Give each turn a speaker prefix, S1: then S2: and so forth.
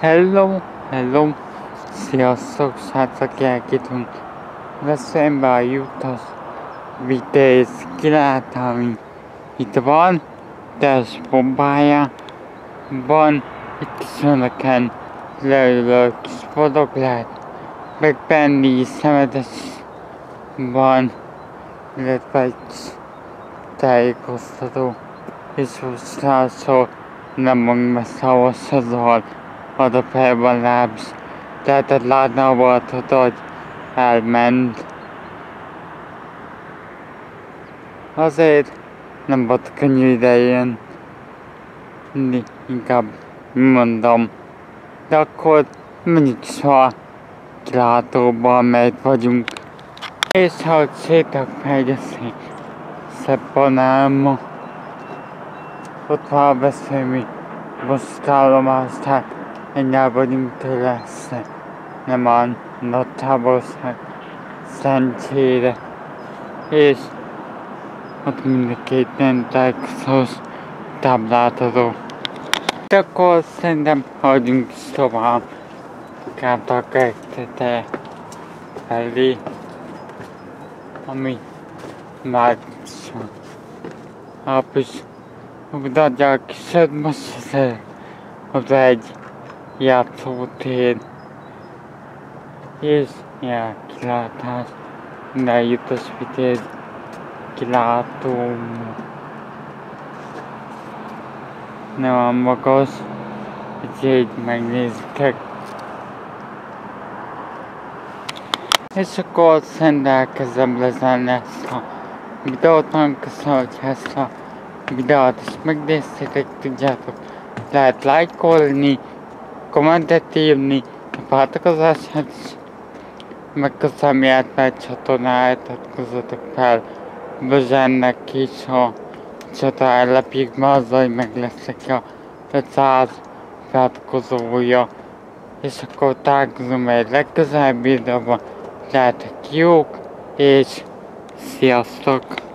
S1: Hello, hello, sziasztok, srácok, elkítunk. Veszem be a jutas vitéz kilátálni. Itt van, test bombája, van, itt szönöken leülök, kis boldog lehet, meg benni szemetes van, illetve egy tájékoztató, és rászól, nem messze ahhoz szazol ad a fejben lábsz. Tehát látna volt, hogy elment. Azért nem volt könnyű idején. Inkább mondom. De akkor mondjuk soha kilátóban mert vagyunk. Esse alceto pede assim, seponamo. Potřeba se mi dostalo másta, já budím tělesně. Nemám tabu se sentire. Jest odmínkejten tak sos tablátoru. Tako jsem tam hodin stoval, kam také chcete. Ali is tovább. Káptak egy felé, ami látszik. Április, oda adják kisebb most az egy játszótér és ja, kilátás, de utasítés kilátó nem a magas, úgyhogy megnéztek. És akkor rendelkezem lezárni ezt a videót, nagyon köszönöm, hogy ezt a videót is megnéztétek, tudjátok, lehet lájkolni, kommentet írni, a pártakozását megköszönöm járt csatornáját, közöttök fel Bözsennek is a csatornája lepjük be azzal, hogy meg leszek a 500 feliratkozója. És akkor találkozom egy legközelebbi videóban. Lehetek jók, és sziasztok!